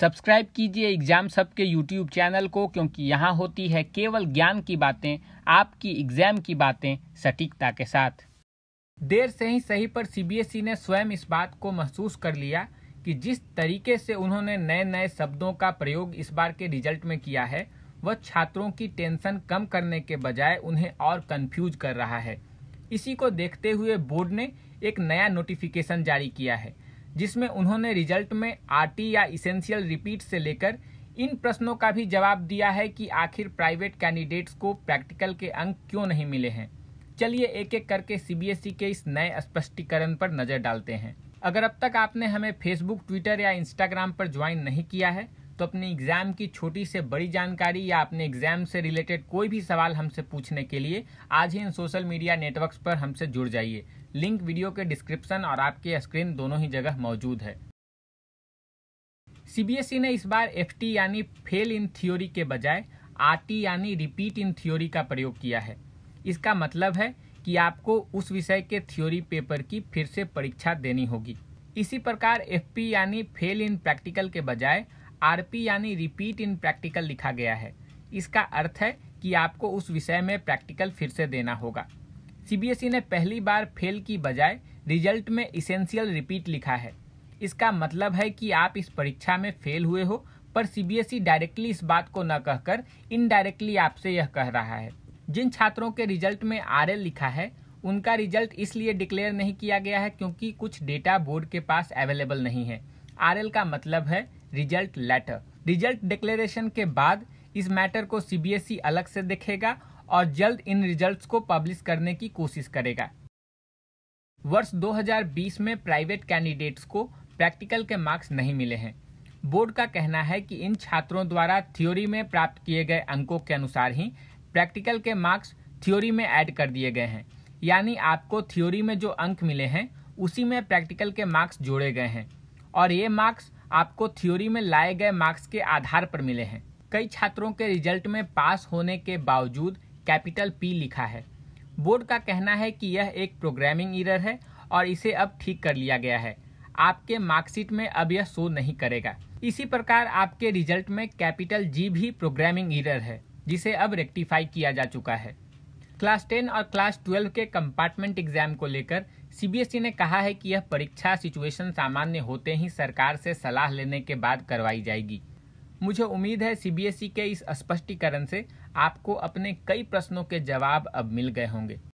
Subscribe कीजिए exam सब के यूट्यूब चैनल को, क्योंकि यहाँ होती है केवल ज्ञान की बातें, आपकी एग्ज़ाम की बातें सटीकता के साथ। देर से ही सही पर सीबीएसई ने स्वयं इस बात को महसूस कर लिया कि जिस तरीके से उन्होंने नए नए शब्दों का प्रयोग इस बार के रिज़ल्ट में किया है, वह छात्रों की टेंशन कम करने के बजाय उन्हें और कंफ्यूज कर रहा है। इसी को देखते हुए बोर्ड ने एक नया नोटिफिकेशन जारी किया है। जिसमें उन्होंने रिज़ल्ट में आरटी या इसेंशियल रिपीट से लेकर इन प्रश्नों का भी जवाब दिया है कि आखिर प्राइवेट कैंडिडेट्स को प्रैक्टिकल के अंक क्यों नहीं मिले हैं। चलिए एक एक करके सीबीएसई के इस नए स्पष्टीकरण पर नज़र डालते हैं। अगर अब तक आपने हमें फेसबुक ट्विटर या इंस्टाग्राम पर ज्वाइन नहीं किया है तो अपने एग्ज़ाम की छोटी से बड़ी जानकारी या अपने एग्ज़ाम से रिलेटेड कोई भी सवाल हमसे पूछने के लिए आज ही इन सोशल मीडिया नेटवर्क्स पर हमसे जुड़ जाइए। लिंक वीडियो के डिस्क्रिप्शन और आपके स्क्रीन दोनों ही जगह मौजूद है। सीबीएसई ने इस बार एफटी यानी फेल इन थ्योरी के बजाय आरटी यानी रिपीट इन थ्योरी का प्रयोग किया है। इसका मतलब है कि आपको उस विषय के थ्योरी पेपर की फिर से परीक्षा देनी होगी। इसी प्रकार एफपी यानी फेल इन प्रैक्टिकल के बजाय आरपी यानी रिपीट इन प्रैक्टिकल लिखा गया है। इसका अर्थ है कि आपको उस विषय में प्रैक्टिकल फिर से देना होगा। सीबीएसई ने पहली बार फेल की बजाय रिज़ल्ट में इसेंशियल रिपीट लिखा है। इसका मतलब है कि आप इस परीक्षा में फेल हुए हो, पर सीबीएसई डायरेक्टली इस बात को न कहकर इनडायरेक्टली आपसे यह कह रहा है। जिन छात्रों के रिज़ल्ट में RL लिखा है, उनका रिज़ल्ट इसलिए डिक्लेयर नहीं किया गया है क्योंकि कुछ डेटा बोर्ड के पास अवेलेबल नहीं है। RL का मतलब है रिज़ल्ट लेटर रिज़ल्ट डिक्लेरेशन के बाद इस मैटर को सीबीएसई अलग से देखेगा और जल्द इन रिजल्ट्स को पब्लिश करने की कोशिश करेगा। वर्ष 2020 में प्राइवेट कैंडिडेट्स को प्रैक्टिकल के मार्क्स नहीं मिले हैं। बोर्ड का कहना है कि इन छात्रों द्वारा थ्योरी में प्राप्त किए गए अंकों के अनुसार ही प्रैक्टिकल के मार्क्स थ्योरी में ऐड कर दिए गए हैं। यानी आपको थ्योरी में जो अंक मिले हैं, उसी में प्रैक्टिकल के मार्क्स जोड़े गए हैं। और ये मार्क्स आपको थ्योरी में लाए गए मार्क्स के आधार पर मिले हैं। कई छात्रों के रिज़ल्ट में पास होने के बावजूद कैपिटल पी लिखा है। बोर्ड का कहना है कि यह एक प्रोग्रामिंग इरर है और इसे अब ठीक कर लिया गया है। आपके मार्कशीट में अब यह शो नहीं करेगा। इसी प्रकार आपके रिज़ल्ट में कैपिटल जी भी प्रोग्रामिंग इरर है, जिसे अब रेक्टिफाई किया जा चुका है। क्लास टेन और क्लास ट्वेल्व के कंपार्टमेंट एग्ज़ाम को लेकर सीबीएसई ने कहा है कि यह परीक्षा सिचुएशन सामान्य होते ही सरकार से सलाह लेने के बाद करवाई जाएगी। मुझे उम्मीद है सीबीएसई के इस स्पष्टीकरण से आपको अपने कई प्रश्नों के जवाब अब मिल गए होंगे।